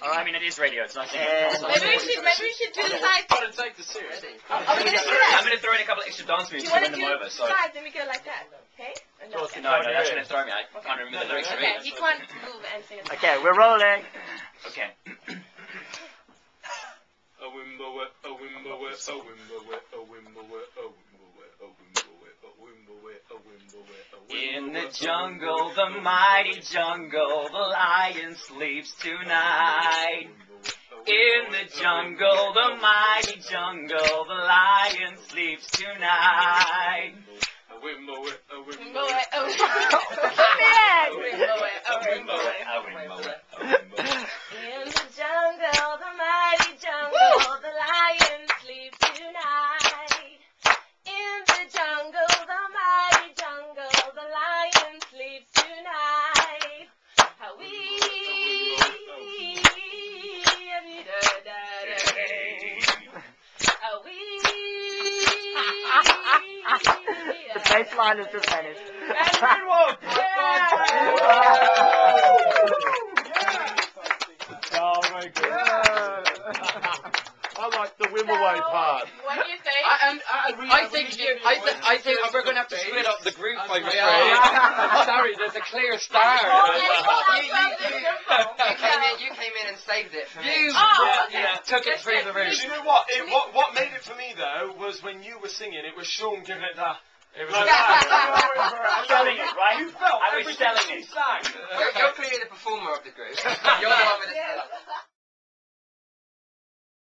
I mean, it is radio. It's not. And- Maybe we should maybe we should do the side. Gotta take this seriously. Are we gonna do that? I'm gonna throw in a couple of extra dance moves to want win them over. So. sides and we go like that? Okay? Or no? Okay. No, no, that's gonna throw me. I can't remember the lyrics Okay, you can't move and sing. Okay, we're rolling. Okay. A wimble, a wimble, a wimble, a wimble, a wimble, a wimble, a wimble, a wimble, a In the jungle, the mighty jungle, the lion sleeps tonight. In the jungle, the mighty jungle, the lion sleeps tonight. A wimble, a Rainbow wimble, it, oh, Man! rainbow it, oh, rainbow it. I win, the baseline is just finished. Oh, very good. I like the Wimbleway part. What do you think? I, and, I, I think you, I, th- I think we're going to have to split up the group. I'm afraid. Sorry, there's a clear star. You- you- You came in, you came in and saved it for me. You Oh, okay. yeah, took it through the Do roof. you know what? It, what? What made it for me though was when you were singing. It was Sean giving it the. It was selling it, right? You felt I was everything selling she it. sang. You're, you're clearly the performer of the group. You're the one with the